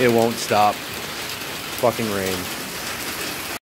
It won't stop. Fucking rain.